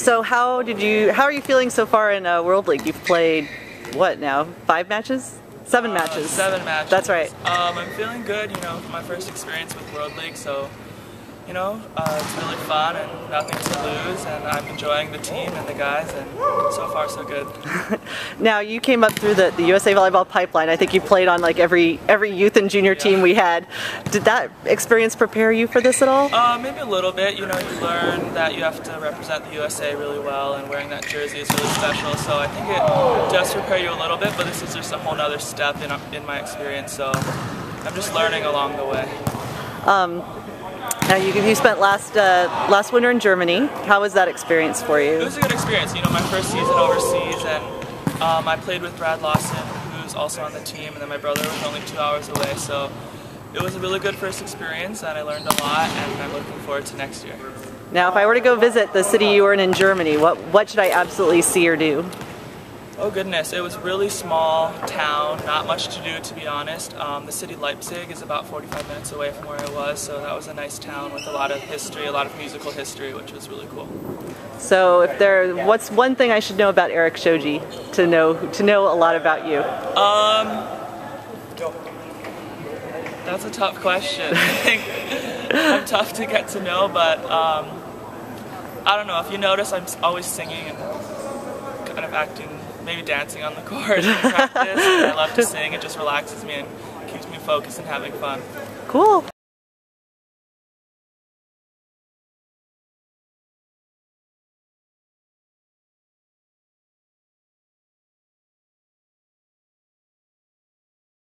So how did you? How are you feeling so far in uh, World League? You've played what now? Five matches? Seven Uh, matches. Seven matches. That's right. Um, I'm feeling good. You know, my first experience with World League, so you know, uh, it's really fun and nothing to lose, and I'm enjoying the team and the guys, and so far so good. Now you came up through the, the USA Volleyball pipeline. I think you played on like every every youth and junior team we had. Did that experience prepare you for this at all? Uh, maybe a little bit. You know, you learn that you have to represent the USA really well, and wearing that jersey is really special. So I think it does prepare you a little bit, but this is just a whole other step in, in my experience. So I'm just learning along the way. Now you you spent last uh, last winter in Germany. How was that experience for you? It was a good experience. You know, my first season overseas, and um, I played with Brad Lawson, who's also on the team, and then my brother was only two hours away. So it was a really good first experience, and I learned a lot, and I'm looking forward to next year. Now, if I were to go visit the city you were in in Germany, what what should I absolutely see or do? Oh goodness, it was really small town, not much to do to be honest. Um, the city Leipzig is about 45 minutes away from where I was, so that was a nice town with a lot of history, a lot of musical history, which was really cool. So, if there, what's one thing I should know about Erik Shoji to know to know a lot about you? Um, that's a tough question. I think I'm tough to get to know, but um, I don't know. If you notice, I'm always singing and kind of acting, maybe dancing on the court practice. I love to sing. It just relaxes me and keeps me focused and having fun. Cool.